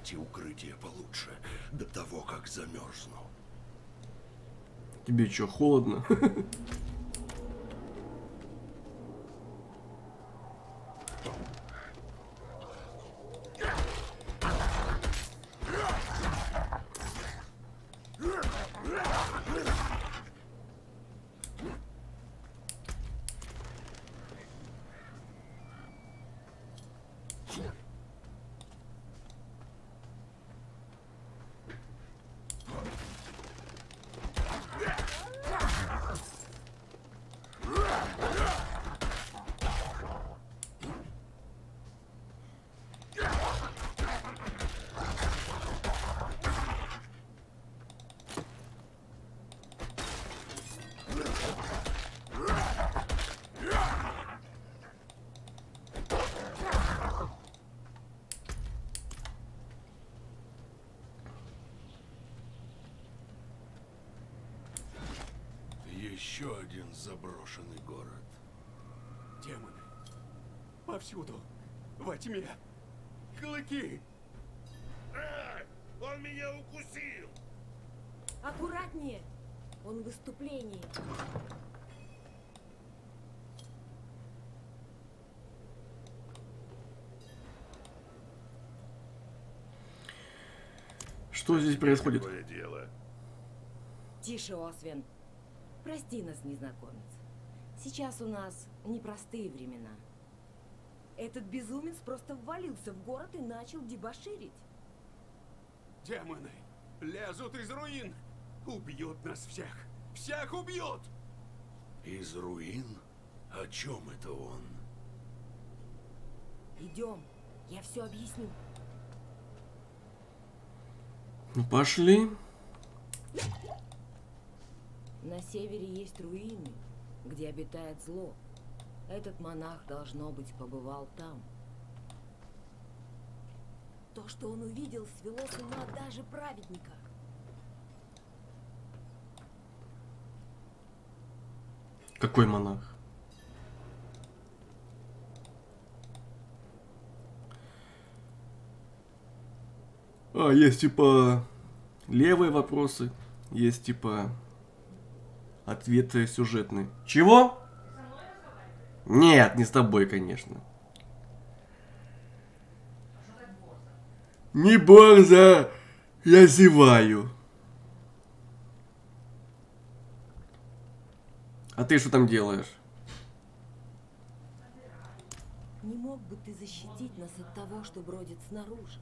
найти укрытие получше, до того, как замерзну. Тебе что, холодно? Еще один заброшенный город. Демоны. Повсюду. Во тьме. Клыки. А, он меня укусил! Аккуратнее! Он в выступлении. Что здесь происходит? Тише, Освен. Прости нас, незнакомец. Сейчас у нас непростые времена. Этот безумец просто ввалился в город и начал дебоширить. Демоны. Лезут из руин. Убьют нас всех. Всех убьют. Из руин? О чем это он? Идем, я все объясню. Ну, пошли. На севере есть руины, где обитает зло. Этот монах, должно быть, побывал там. То, что он увидел, свело с ума даже праведника. Какой монах? А, есть типа левые вопросы, есть типа ответы сюжетные. Чего? Нет, не с тобой, конечно. Не борза, я зеваю. А ты что там делаешь? Не мог бы ты защитить нас от того, что бродит снаружи?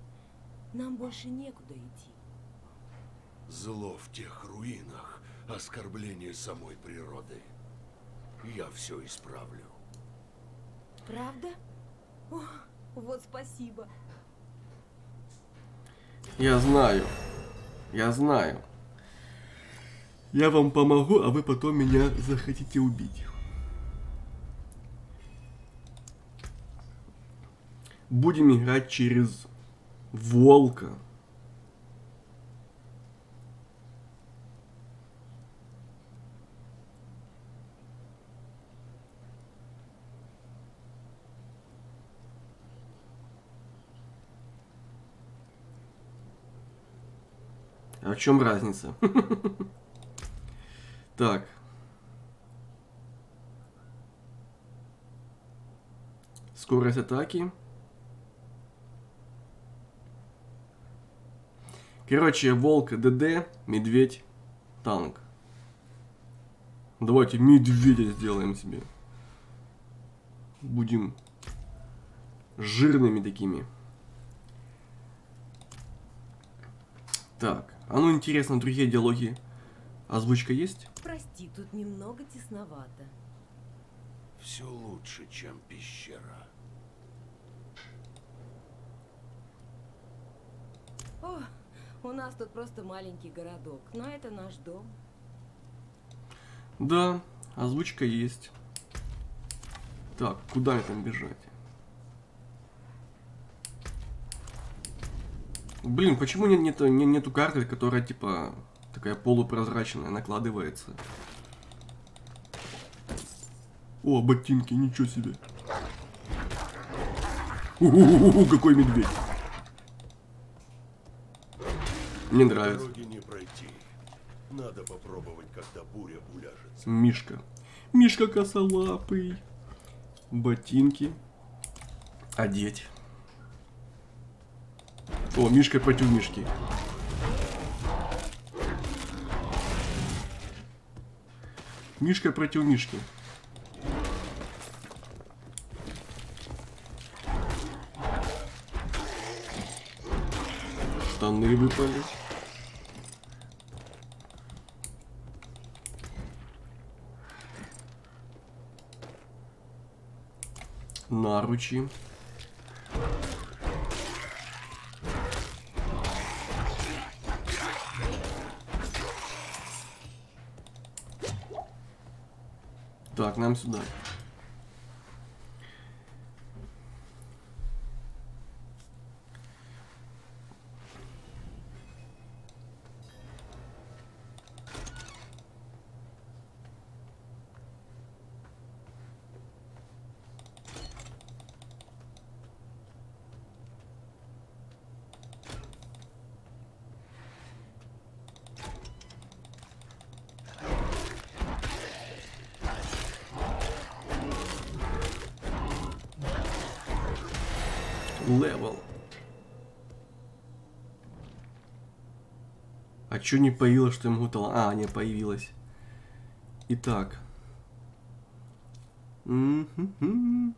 Нам больше некуда идти. Зло в тех руинах, оскорбление самой природы. Я все исправлю. Правда? О, вот спасибо. Я знаю. Я знаю. Я вам помогу, а вы потом меня захотите убить. Будем играть через волка. А в чем разница? Так. Скорость атаки. Короче, волк ДД, медведь, танк. Давайте медведя сделаем себе. Будем жирными такими. Так, а ну интересно, другие диалоги. Озвучка есть? Прости, тут немного тесновато. Все лучше, чем пещера. О, у нас тут просто маленький городок, но это наш дом. Да, озвучка есть. Так, куда там бежать? Блин, почему нет, нет, не- нету карты, которая типа такая полупрозрачная, накладывается? О, ботинки, ничего себе. У-у-у, какой медведь. Мне нравится. Не пройти. Надо попробовать, когда буря уляжется. Мишка. Мишка косолапый. Ботинки. Одеть. О, Мишка против Мишки. Мишка против Мишки. Штаны выпали. Наручи. Нам сюда. А чё не появилось, что я могу талант? А, не появилось. Итак. М-м-м.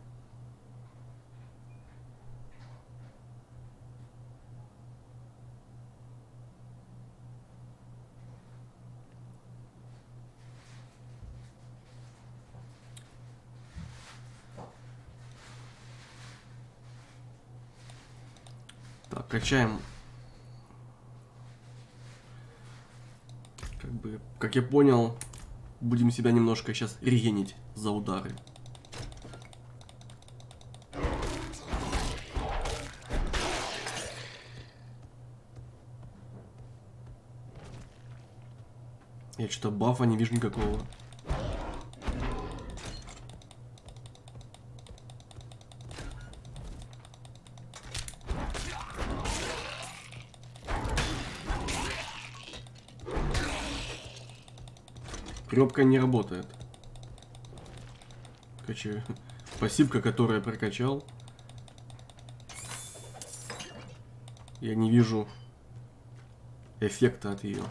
Так, качаем. Как я понял, будем себя немножко сейчас регенить за удары. Я что-то бафа не вижу никакого. Кнопка не работает. Короче, пассивка, которую я прокачал. Я не вижу эффекта от ее.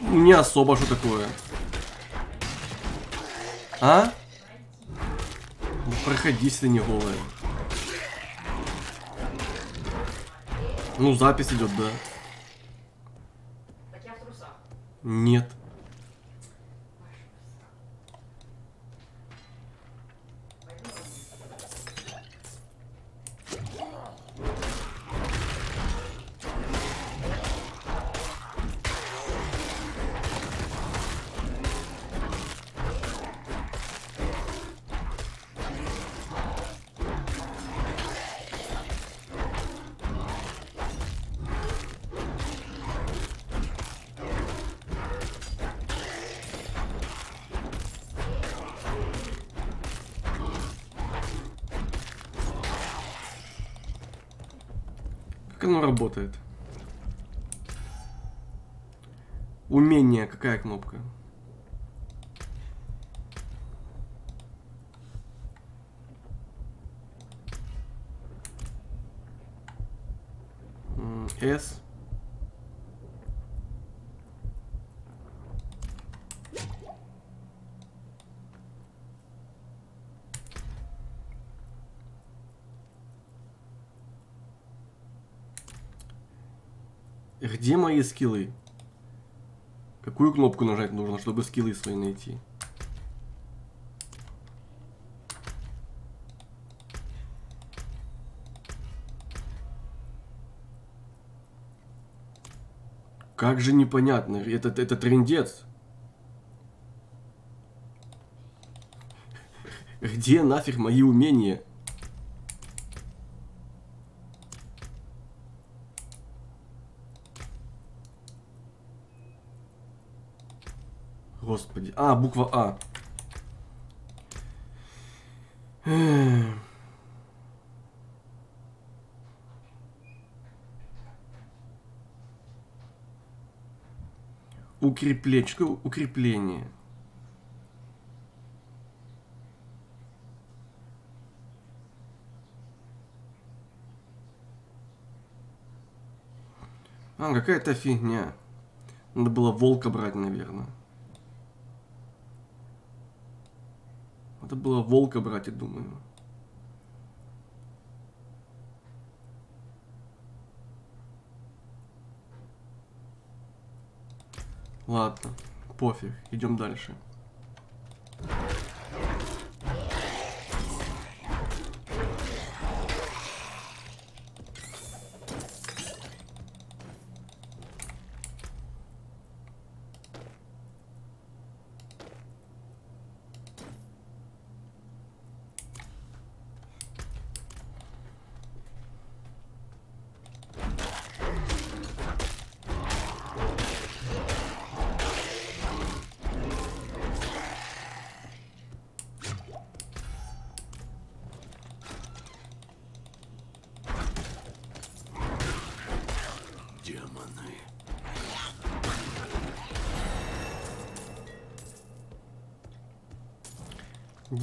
Не особо что такое. А? Проходи, если не голая. Ну, запись идет, да. Так я в трусах. Нет. Оно работает? Умение, какая кнопка? S. Где мои скиллы? Какую кнопку нажать нужно, чтобы скиллы свои найти? Как же непонятно, это, это трендец. Где нафиг мои умения? Господи. А, буква А. Укрепление. Что укрепление? А, какая-то фигня. Надо было волка брать, наверное. Надо было волка брать, я думаю. Ладно, пофиг, идем дальше.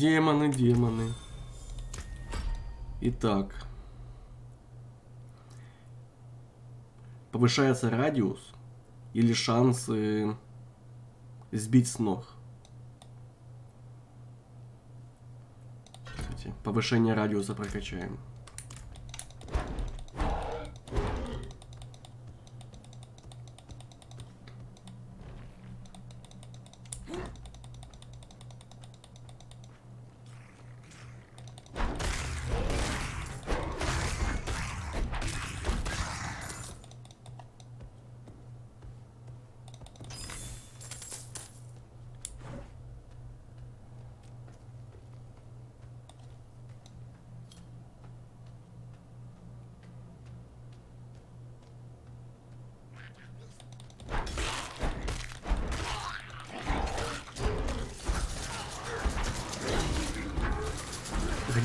Демоны, демоны. Итак. Повышается радиус или шансы сбить с ног. Повышение радиуса прокачаем.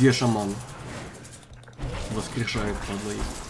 Где шаман? Воскрешает падла есть.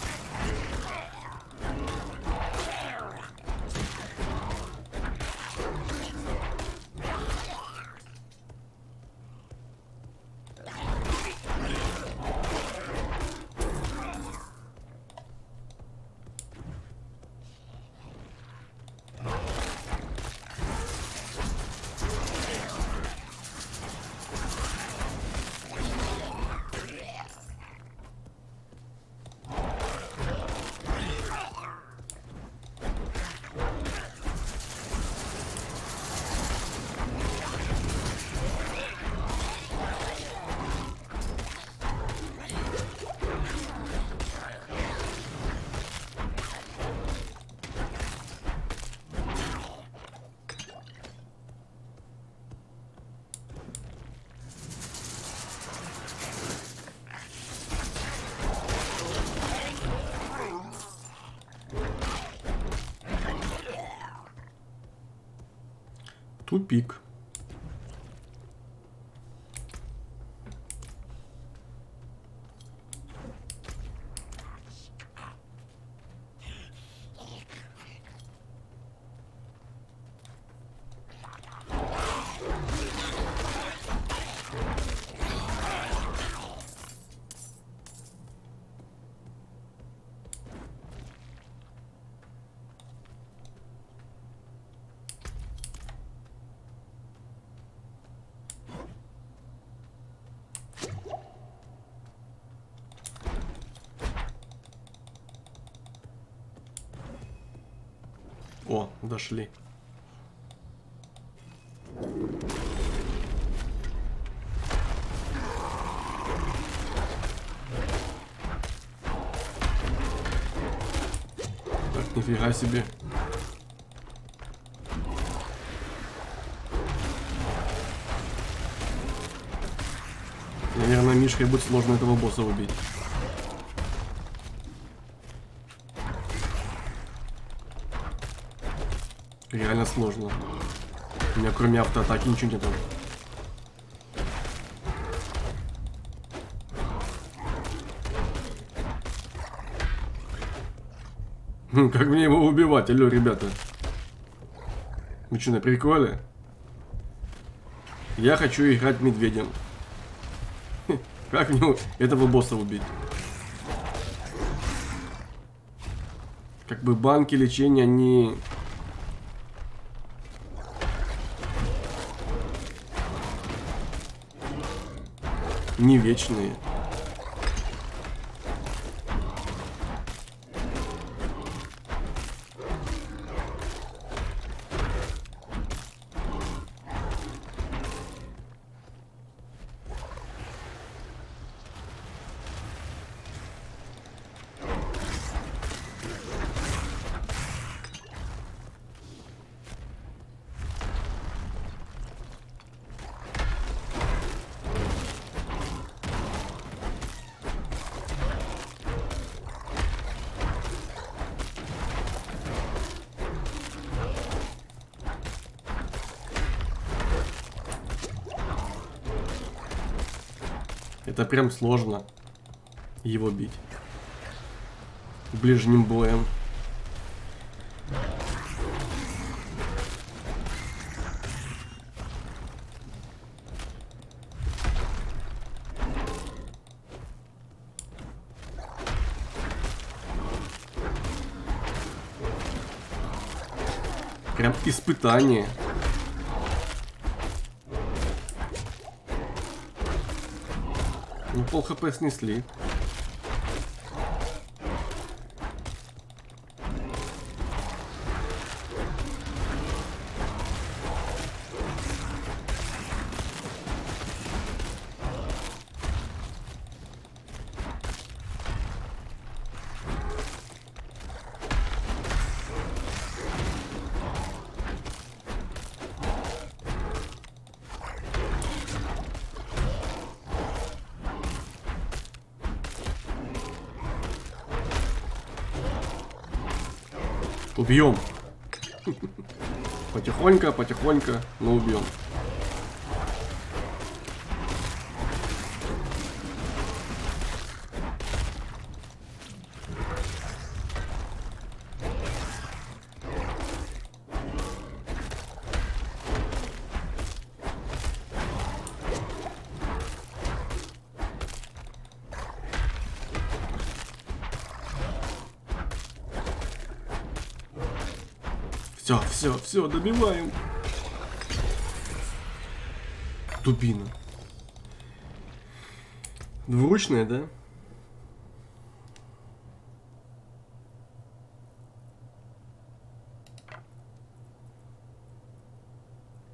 Тупик. О, дошли. Так, нифига себе. Наверное, Мишкой будет сложно этого босса убить. Реально сложно. У меня кроме автоатаки ничего нету. Хм, Как мне его убивать, алло, ребята? Вы что, на приколе? Я хочу играть медведем. Хм, Как мне этого босса убить? Как бы банки лечения, они... Не вечные. Это прям сложно его бить. Ближним боем. Прям испытание. Ну, пол хп снесли. Убьем. Потихонько, потихонько, но убьем. Все, добиваем. Дубина. Двуручная, да?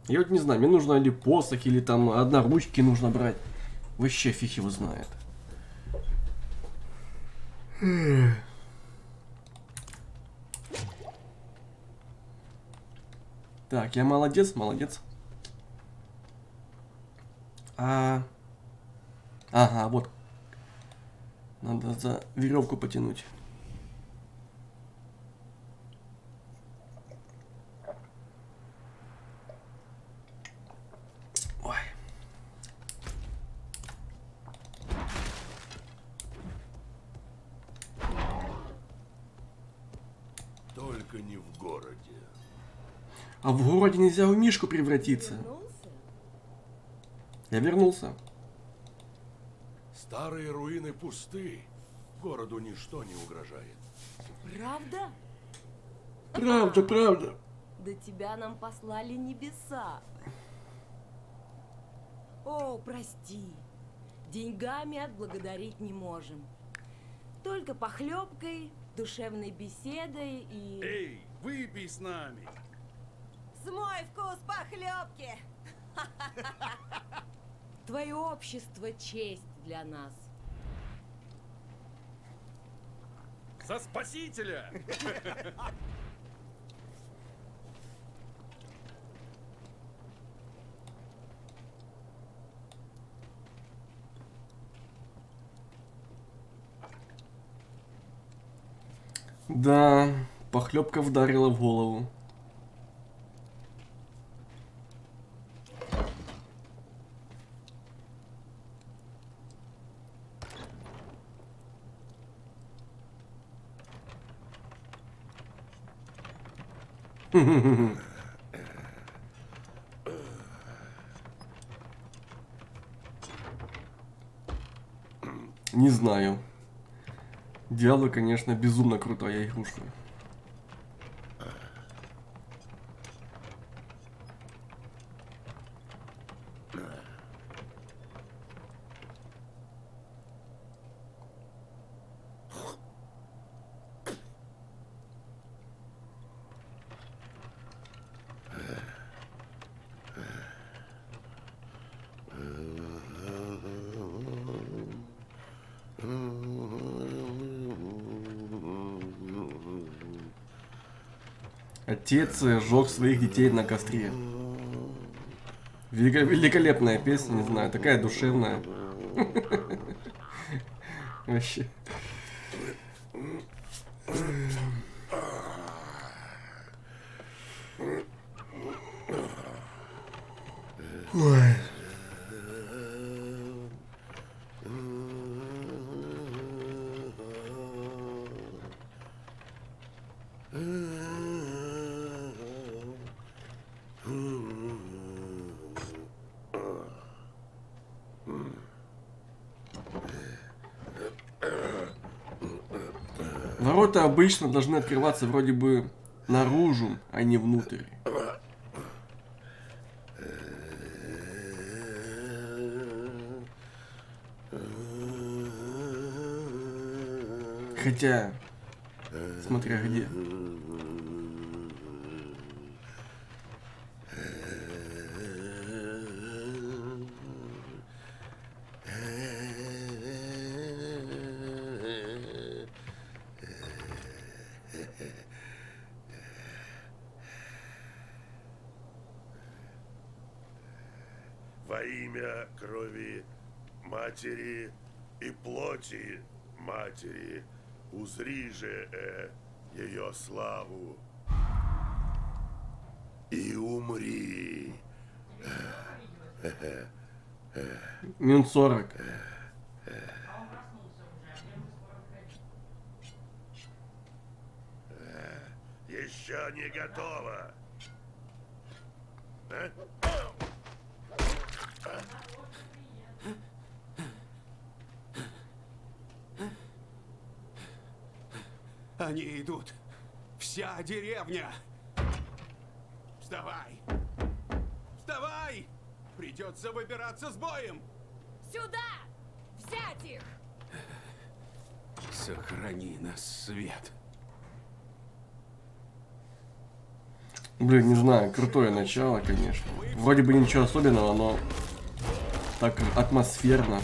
Я вот не знаю, мне нужно или посох, или там одноручки нужно брать. Вообще фиг его знает. Я молодец, молодец. А... Ага, вот. Надо за веревку потянуть. Ой. Только не в городе. В городе нельзя в мишку превратиться. Я вернулся. Старые руины пусты. Городу ничто не угрожает. Правда? Правда, правда. Да тебя нам послали небеса. О, прости. Деньгами отблагодарить не можем. Только похлебкой, душевной беседой и... Эй, выпей с нами. Смой вкус похлебки! Твое общество честь для нас. За спасителя! Да, похлебка вдарила в голову. Не знаю. Диабло, конечно, безумно крутая игрушка. Отец э, сжег своих детей на костре. Великолепная песня, не знаю, такая душевная. Вообще. Обычно должны открываться вроде бы наружу, а не внутрь. Хотя, смотря где. Имя крови матери и плоти матери, узри же э, ее славу и умри. Минут 40. Еще не готово. А? Они идут. Вся деревня. Вставай. Вставай! Выбираться с боем. Сюда! Взять их! Сохрани нас, Свет. Блин, не знаю, крутое начало, конечно. Вроде бы ничего особенного, но так атмосферно.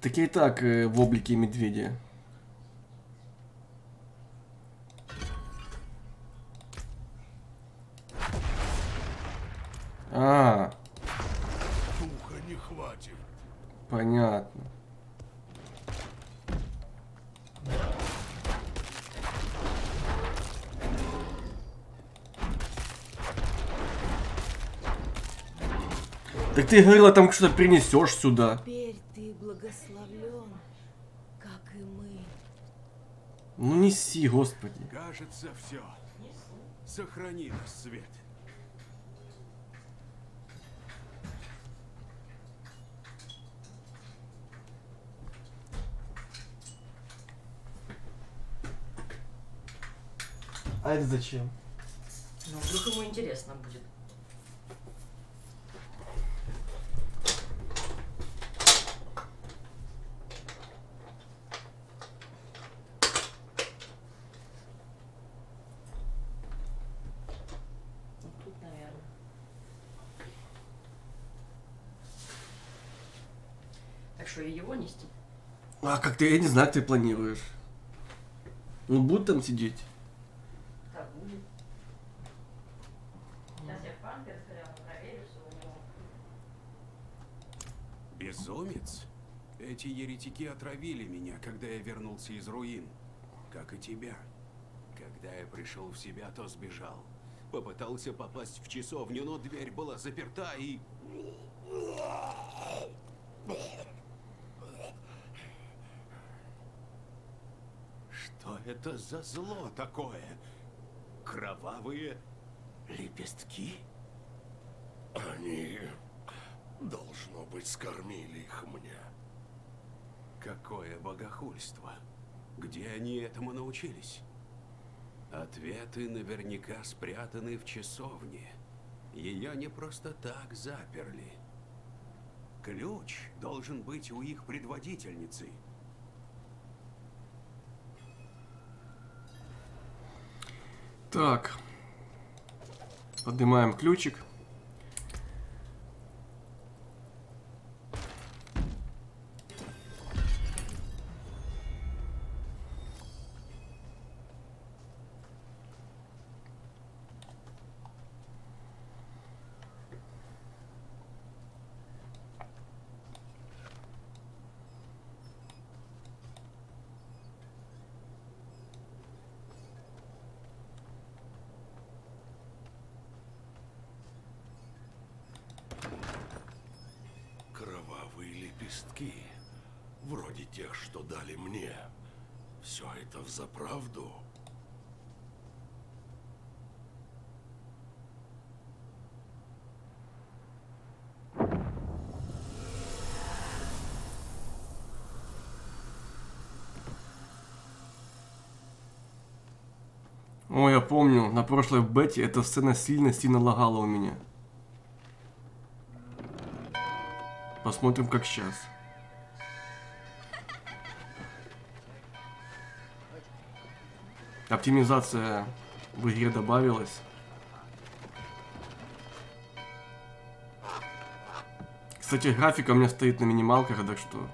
Так и так э, в облике медведя. А, Духа не хватит. понятно. Так ты говорила, там что-то принесешь сюда. Теперь ты благословлен, как и мы. Неси, господи. Кажется, все. Сохрани нас, Свет. А это зачем? Ну, вдруг ему интересно будет. Вот тут, наверное. Так что и его нести? А как ты, я не знаю, как ты планируешь. Он будет там сидеть? Так будет. Сейчас я в памперс прямо проверю, что у него. Безумец? Эти еретики отравили меня, когда я вернулся из руин. Как и тебя. Когда я пришел в себя, то сбежал. Попытался попасть в часовню, но дверь была заперта и... Что это за зло такое? Кровавые лепестки? Они, должно быть, скормили их мне. Какое богохульство! Где они этому научились? Ответы наверняка спрятаны в часовне. Ее не просто так заперли. Ключ должен быть у их предводительницы. Так. Поднимаем ключик. Кровавые лепестки, вроде тех, что дали мне. Все это взаправду? Ой, я помню, на прошлой бете эта сцена сильно-сильно лагала у меня. Посмотрим, как сейчас. Оптимизация в игре добавилась. Кстати, графика у меня стоит на минималках, так что...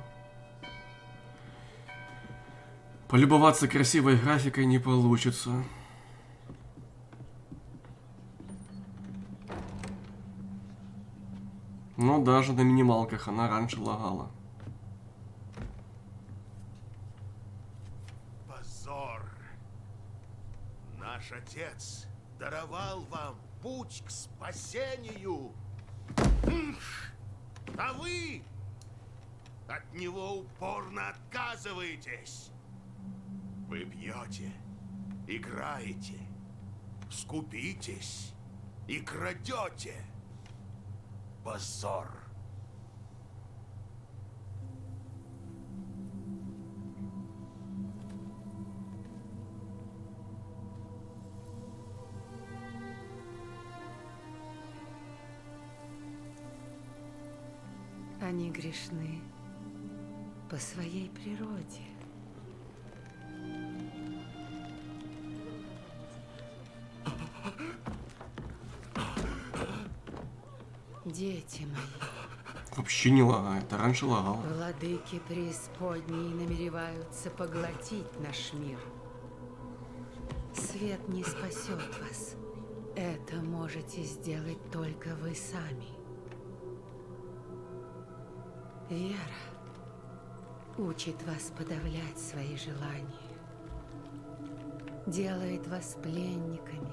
Полюбоваться красивой графикой не получится. Даже на минималках она раньше лагала. Позор! Наш отец даровал вам путь к спасению. А вы от него упорно отказываетесь. Вы пьете, играете, скупитесь и крадете. Позор! Они грешны по своей природе. Дети мои, Вообще не лагает, а раньше лагала. владыки преисподней намереваются поглотить наш мир. Свет не спасет вас. Это можете сделать только вы сами. Вера учит вас подавлять свои желания, делает вас пленниками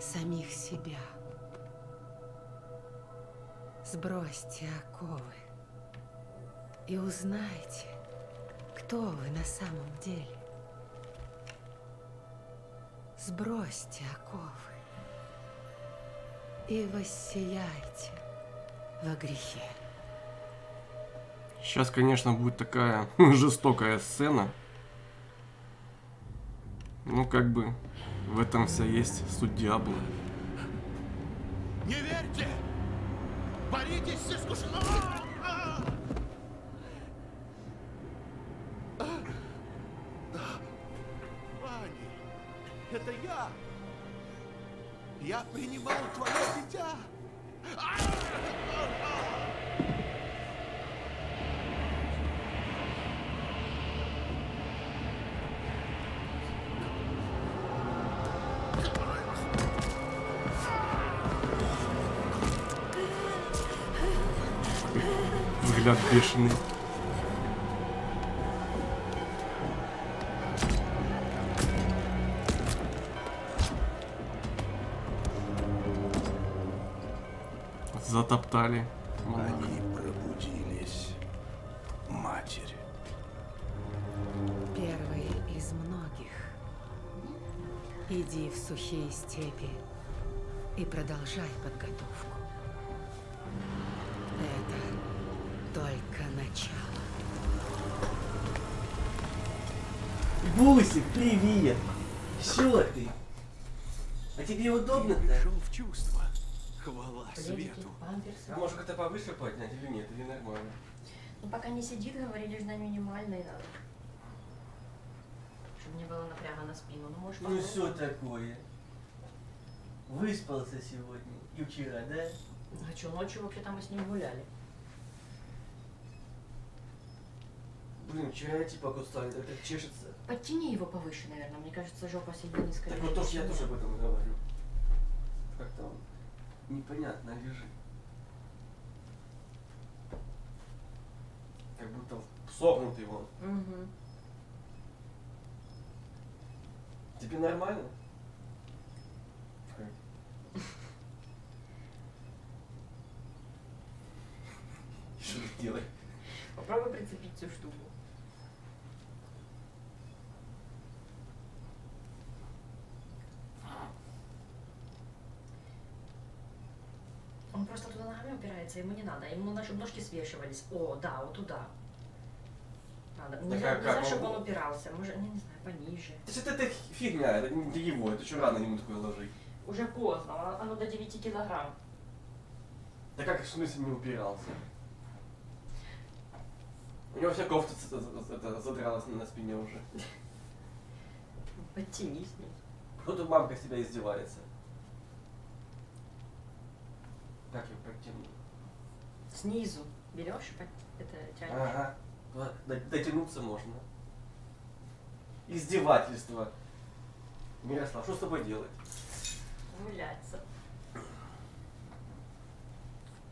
самих себя. Сбросьте оковы и узнайте, кто вы на самом деле. Сбросьте оковы и воссияйте во грехе. Сейчас, конечно, будет такая жестокая сцена. Ну, как бы, в этом вся есть суть Диабло. Не! Боритесь с искушением! Вани, это я! Я принимал бешеный. Затоптали. Они пробудились, матери. Первый из многих. Иди в сухие степи и продолжай подготовку. Это только начало. Бусик, привет! Чё ты? А тебе удобно-то? Пришел в чувство. Хвала свету. А может как-то повыше поднять или нет, или нормально? Ну, пока не сидит, говорили, же на минимальной надо. Чтобы не было напряга на спину. Ну, может, Ну что такое? Выспался сегодня и вчера, да? А что, ночью вообще-то мы с ним гуляли. Блин, вчера я типа так так чешется. Подтяни его повыше, наверное. Мне кажется, жопа сильно низко. Так вот тоже я тоже об этом и говорю. Как-то он непонятно лежит. Как будто согнутый он. Мгм. Тебе нормально? Что ты делаешь? Попробуй прицепить всю штуку. Он просто туда ногами упирается, ему не надо. Ему надо, чтобы ножки свешивались. О, да, вот туда. Надо. Так Нельзя, а нельзя, как? чтобы Он- он упирался. Может, не, не знаю, пониже. То есть это, это фигня, это не его, это что рано ему такое ложить. Уже поздно, оно, оно до 9 килограмм. Да как в смысле не упирался? У него вся кофта это, задралась на спине уже. Подтяни с ним. Кто-то мамка с тебя издевается. Как его подтянуть? Снизу берешь и это тянешь. Ага. Дотянуться можно. Издевательство. Мирослав, что с тобой делать? Гуляться.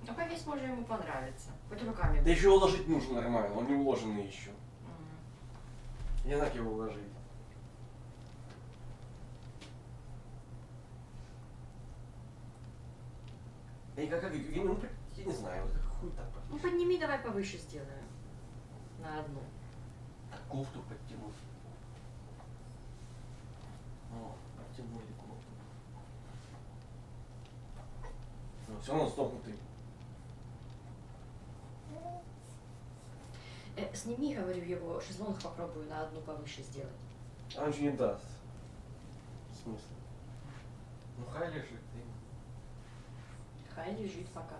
Ну, повесь, может, ему понравится. Хоть руками. Да еще уложить нужно нормально, он не уложенный еще. Мгм. Не знаю, как его уложить. И как, как, я, ну, я не знаю, хуй так Ну, подними, давай повыше сделаем. На одну. Так кофту подтянуть. О, подтянули кофту. Ну, все равно стопнутый. Э, сними, говорю, его шезлонг попробую на одну повыше сделать. А он ничего не даст. В смысле? Ну хай лежит. и- Хай лежит пока.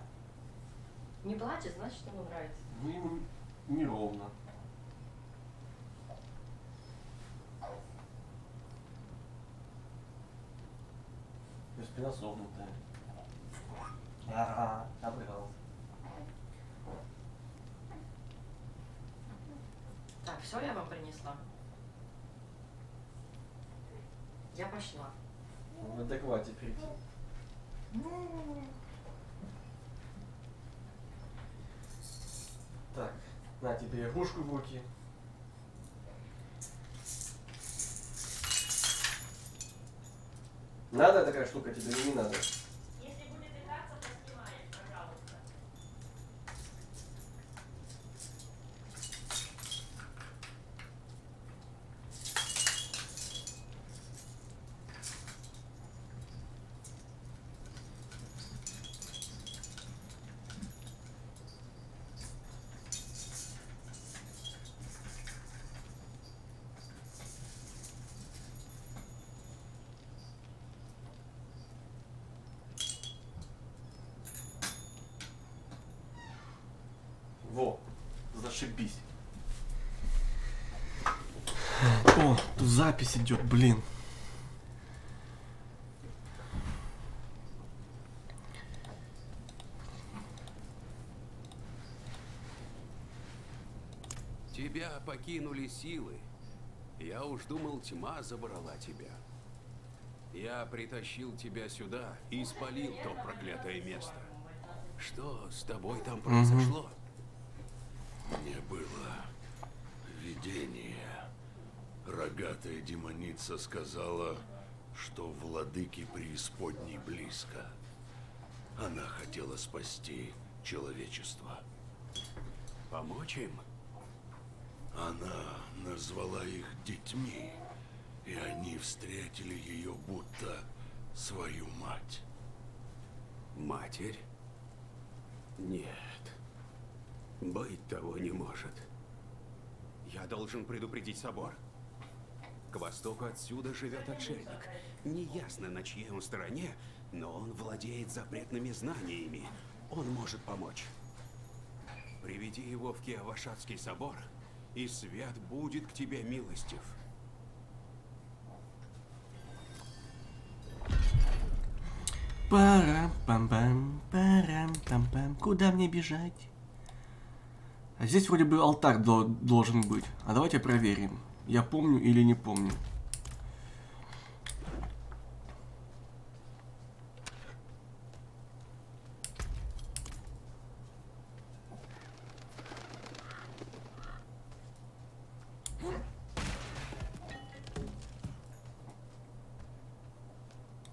Не платит, значит, ему нравится. Ну ему неровно. И спина согнутая. Ага, обыгрался. Так, все я вам принесла. Я пошла. В адеквате прийти. Так, на тебе игрушку в руки. Надо такая штука тебе или не надо? Если будет играться, то снимаешь, пожалуйста. Во, зашибись. О, тут запись идет, блин. Тебя покинули силы. Я уж думал, тьма забрала тебя. Я притащил тебя сюда и спалил то проклятое место. Что с тобой там произошло? Мне было видение. Рогатая демоница сказала, что владыки преисподней близко. Она хотела спасти человечество. Помочь им? Она назвала их детьми, и они встретили ее будто свою мать. Матерь? Нет. Быть того не может. Я должен предупредить собор. К востоку отсюда живет отшельник. Неясно, на чьей он стороне, но он владеет запретными знаниями. Он может помочь. Приведи его в Киавашатский собор, и свет будет к тебе милостив. Парам-пам-пам, парам-пам-пам. Куда мне бежать? А здесь вроде бы алтарь до- должен быть. А давайте проверим. Я помню или не помню.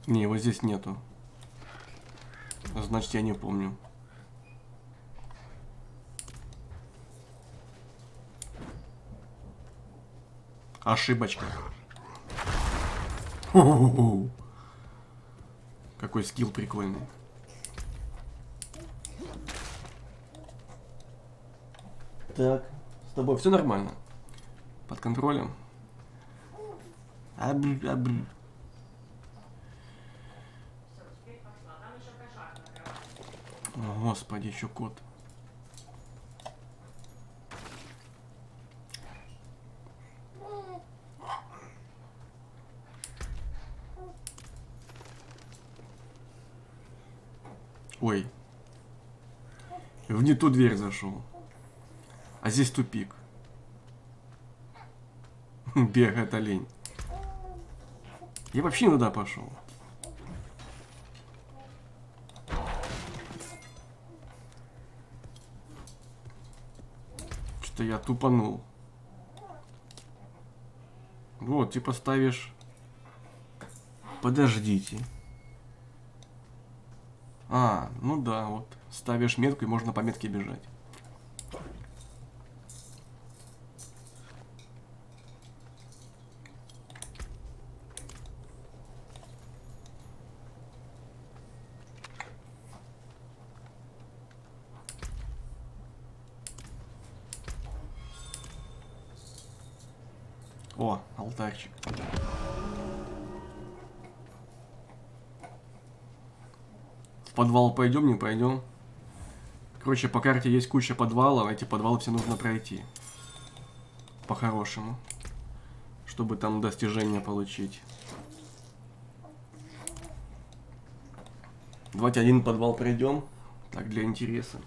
Не, его здесь нету. Значит, я не помню. Ошибочка. Какой скилл прикольный. Так, с тобой все нормально? Под контролем? Аб- аб- О, господи, еще кот. Ой. В не ту дверь зашел. А здесь тупик. Бегает олень. Я вообще не туда пошел. Что я тупанул. Вот, типа ставишь... Подождите. А, ну да, вот. Ставишь метку и можно по метке бежать. О, алтарчик. В подвал пойдем, не пойдем. Короче, по карте есть куча подвалов, эти подвалы все нужно пройти. По-хорошему. Чтобы там достижения получить. Давайте один подвал пройдем. Так, для интереса.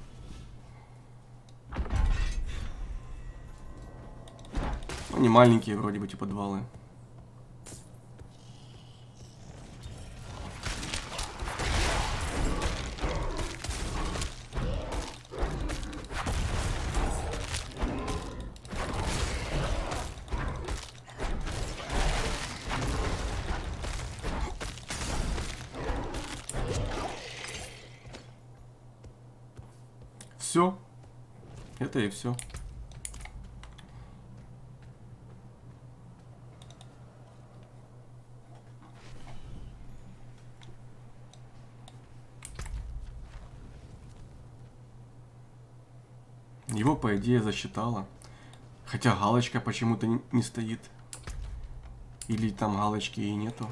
Ну, не маленькие вроде бы эти подвалы. Все. Это и все. Его, по идее, засчитала. Хотя галочка почему-то не- стоит. Или там галочки и нету.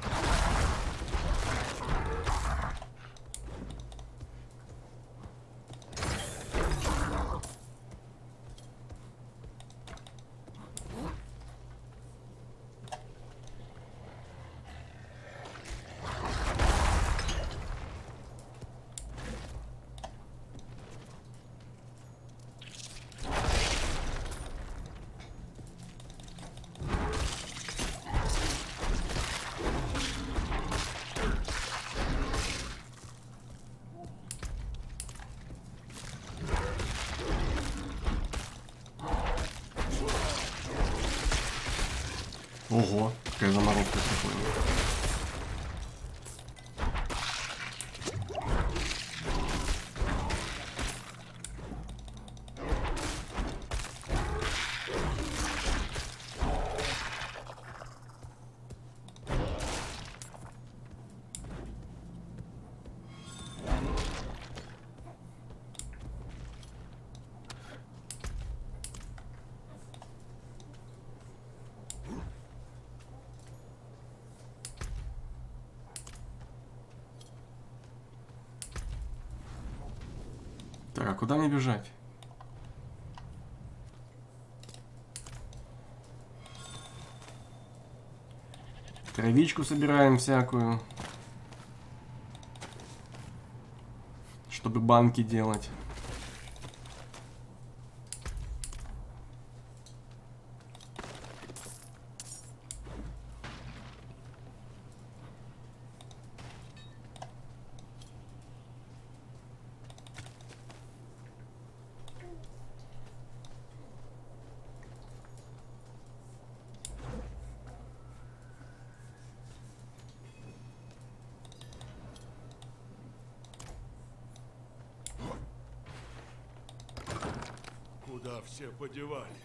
Куда мне бежать? Травичку собираем всякую. Чтобы банки делать. Куда все подевались?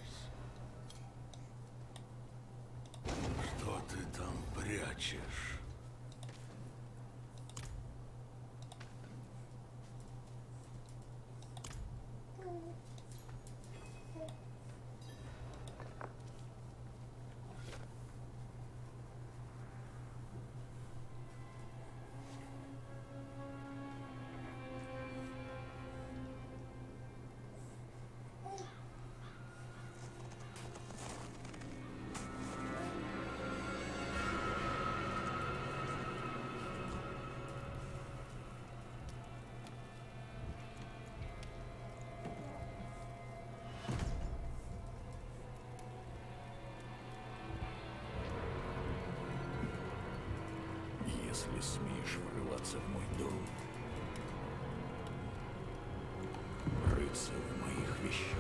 Рыться в моих вещах,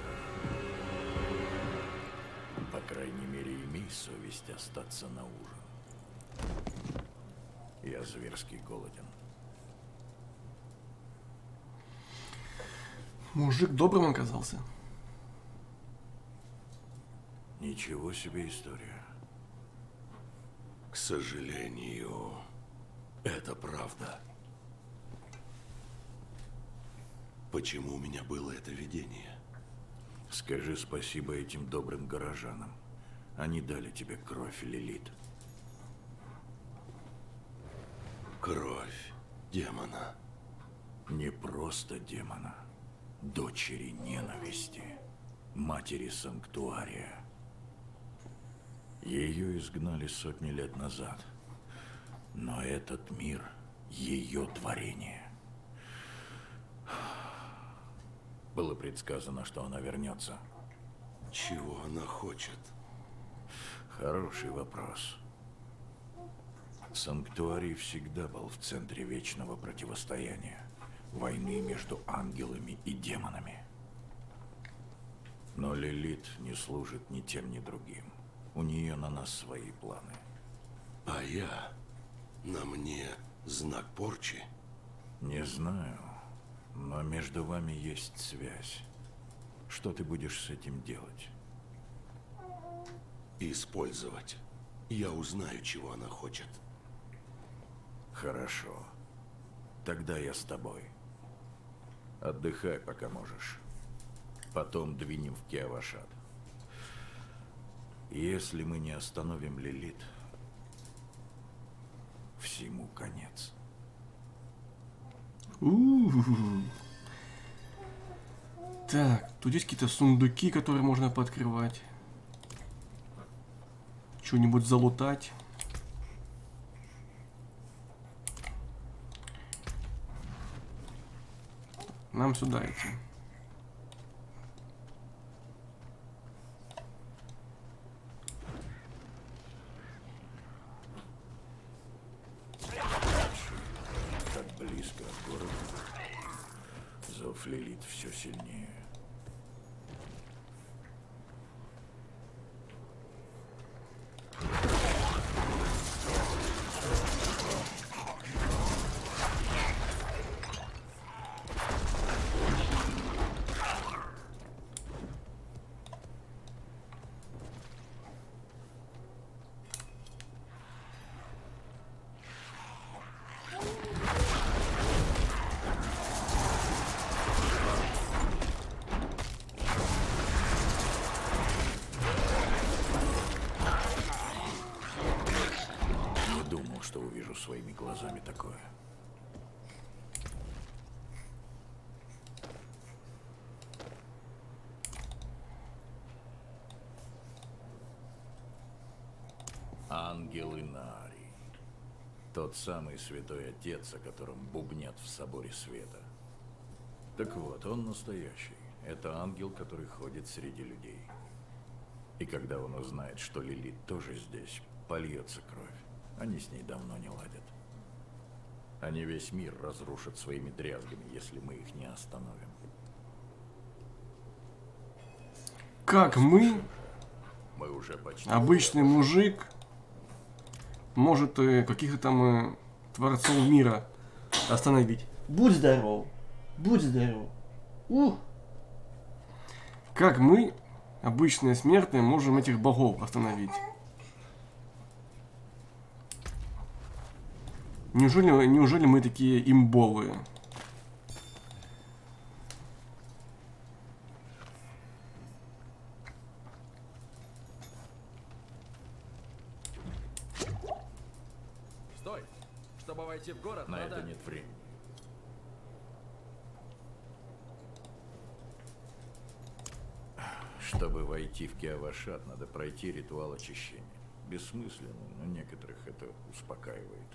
по крайней мере, имей совесть остаться на ужин. Я зверски голоден. Мужик добрым оказался. Ничего себе история. К сожалению, это правда. Почему у меня было это видение? Скажи спасибо этим добрым горожанам. Они дали тебе кровь, Лилит. Кровь демона. Не просто демона. Дочери ненависти. Матери Санктуария. Ее изгнали сотни лет назад. Но этот мир – ее творение. Было предсказано, что она вернется. Чего она хочет? Хороший вопрос. Санктуарий всегда был в центре вечного противостояния. Войны между ангелами и демонами. Но Лилит не служит ни тем, ни другим. У нее на нас свои планы. А я? На мне знак порчи? Не знаю, но между вами есть связь. Что ты будешь с этим делать? Использовать. Я узнаю, чего она хочет. Хорошо. Тогда я с тобой. Отдыхай, пока можешь. Потом двинем в Киавашат. Если мы не остановим Лилит, всему конец. Так, тут есть какие-то сундуки, которые можно пооткрывать. Что-нибудь залутать. Нам сюда идти. Так близко от города. Зов Лилит все сильнее. Не думал, что увижу своими глазами такое. Ангел Инари. Тот самый святой отец, о котором бубнят в соборе света. Так вот, он настоящий. Это ангел, который ходит среди людей. И когда он узнает, что Лилит тоже здесь, польется кровь. Они с ней давно не ладят. Они весь мир разрушат своими дрязгами, если мы их не остановим. Как мы, Мы уже почти... обычный мужик, может э, каких-то там э, творцов мира остановить? Будь здоров. Будь здоров. Ух. Как мы, обычные смертные, можем этих богов остановить? Неужели, неужели мы такие имбовые? Стой! Чтобы войти в город, На надо... это нет времени. Чтобы войти в Киавашат, надо пройти ритуал очищения. Бессмысленно, но некоторых это успокаивает.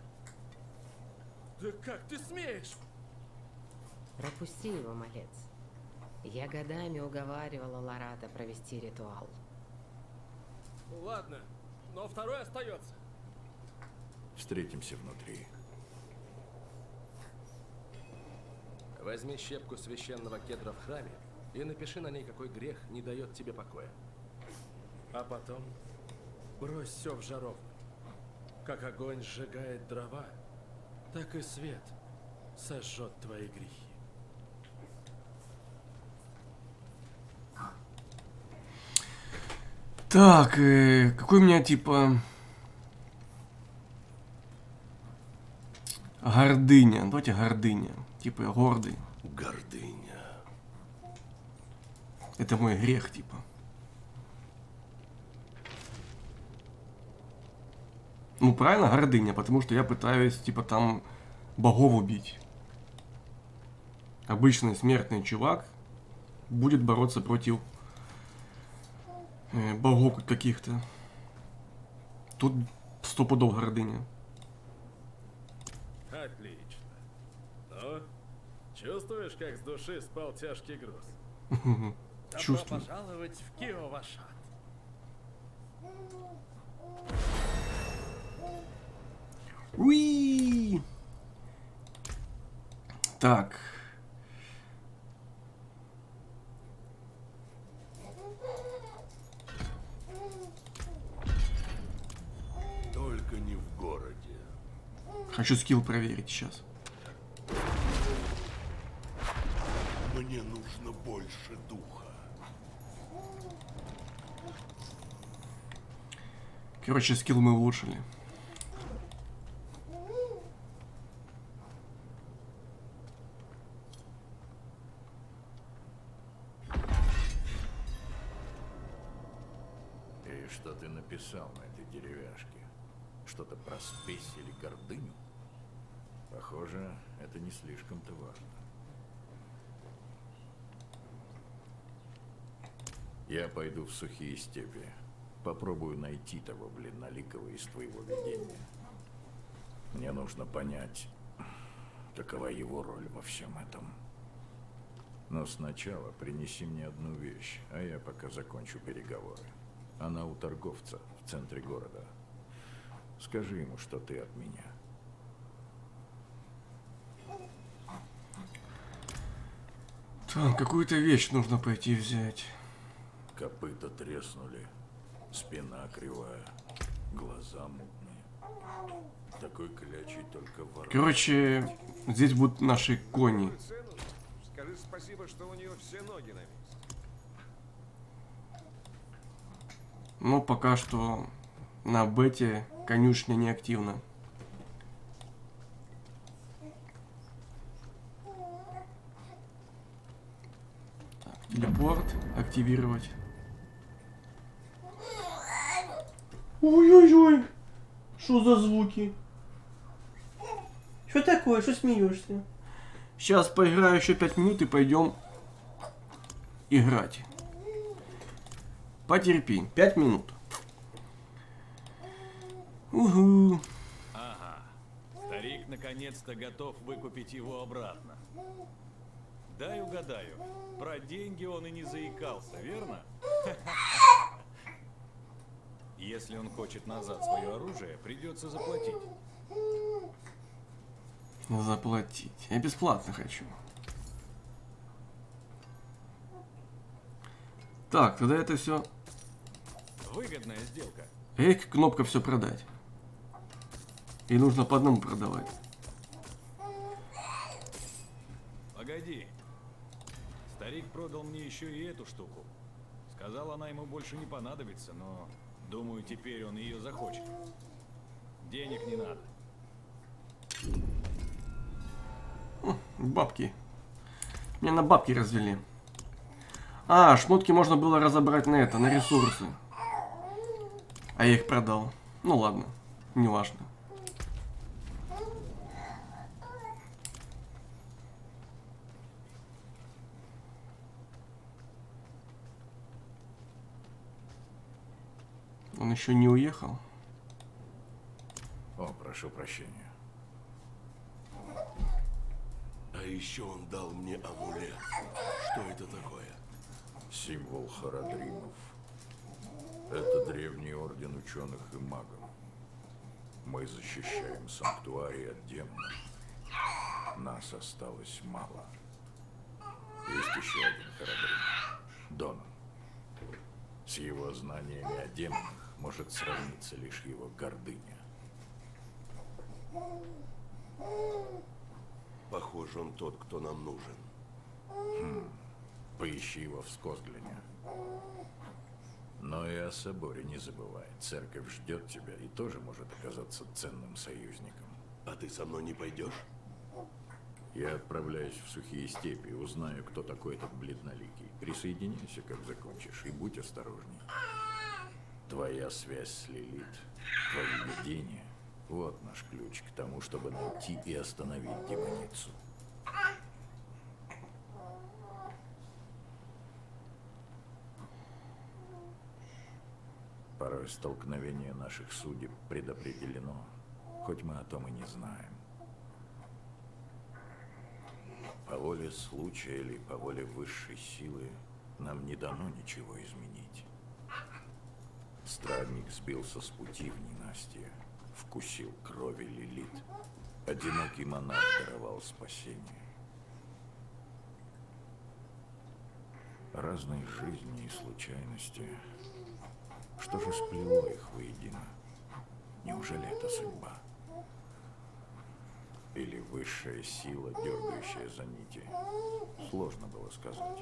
Да как ты смеешь? Пропусти его, малец. Я годами уговаривала Ларата провести ритуал. Ладно, но второй остается. Встретимся внутри. Возьми щепку священного кедра в храме и напиши на ней, какой грех не дает тебе покоя. А потом брось все в жаровню. Как огонь сжигает дрова, так и свет сожжет твои грехи. Так, э, какой у меня типа... Гордыня. Давайте гордыня. Типа гордый. Гордыня. Это мой грех, типа. Ну, правильно, гордыня, потому что я пытаюсь, типа, там богов убить. Обычный смертный чувак будет бороться против э, богов каких-то. Тут сто пудов гордыня. Отлично. Ну, чувствуешь, как с души спал тяжкий груз? Чувствую. пожаловать в Киовашат. Уи! Так. Только не в городе. Хочу скилл проверить сейчас. Мне нужно больше духа. Короче, скилл мы улучшили. И что ты написал на этой деревяшке? Что-то про спесь или гордыню? Похоже, это не слишком-то важно. Я пойду в сухие степи. Попробую найти того бледноликого из твоего видения. Мне нужно понять, какова его роль во всем этом. Но сначала принеси мне одну вещь, а я пока закончу переговоры. Она у торговца в центре города. Скажи ему, что ты от меня. Так, какую-то вещь нужно пойти взять. Копыта треснули, спина кривая, глаза мутные. Такой клячей только вор. Короче, здесь будут наши кони. Скажи спасибо, что у нее все ноги на месте. Но пока что на бете конюшня не активна. Так, телепорт активировать. Ой-ой-ой! Что за звуки? Что такое? Что смеешься? Сейчас поиграю еще 5 минут и пойдем играть. Потерпи. 5 минут. Угу. Ага. Старик наконец-то готов выкупить его обратно. Дай угадаю. Про деньги он и не заикался, верно? Если он хочет назад свое оружие, придется заплатить. Заплатить. Я бесплатно хочу. Так, тогда это все... Выгодная сделка. Эх, кнопка все продать. И нужно по одному продавать. Погоди. Старик продал мне еще и эту штуку. Сказал, она ему больше не понадобится, но думаю, теперь он ее захочет. Денег не надо. Бабки. Меня на бабки развели. А, шмотки можно было разобрать на это, на ресурсы. А я их продал. Ну ладно, не важно. Он еще не уехал. О, прошу прощения. А еще он дал мне амулет. Что это такое? Символ Харадримов. Это древний орден ученых и магов. Мы защищаем санктуарий от демонов. Нас осталось мало. Есть еще один Харадрим. Донан. С его знаниями о демонах может сравниться лишь его гордыня. Похоже, он тот, кто нам нужен. Хм. Поищи его в Скозгляне. И о соборе не забывай. Церковь ждет тебя и тоже может оказаться ценным союзником. А ты со мной не пойдешь? Я отправляюсь в сухие степи, узнаю, кто такой этот бледноликий. Присоединяйся, как закончишь, и будь осторожней. Твоя связь с Лилит, твои видения – вот наш ключ к тому, чтобы найти и остановить демоницу. Порой столкновение наших судеб предопределено, хоть мы о том и не знаем. По воле случая или по воле высшей силы нам не дано ничего изменить. Странник сбился с пути в ненастье, вкусил крови Лилит. Одинокий монах даровал спасение. Разные жизни и случайности. Что же сплело их воедино? Неужели это судьба? Или высшая сила, дергающая за нити? Сложно было сказать.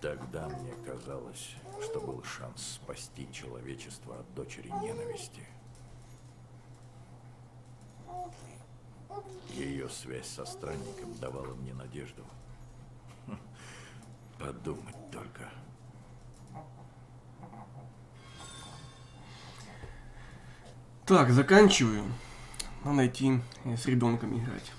Тогда мне казалось, что был шанс спасти человечество от дочери ненависти. Ее связь со странником давала мне надежду. Подумать только. Так, заканчиваю. Надо найти с ребенком играть.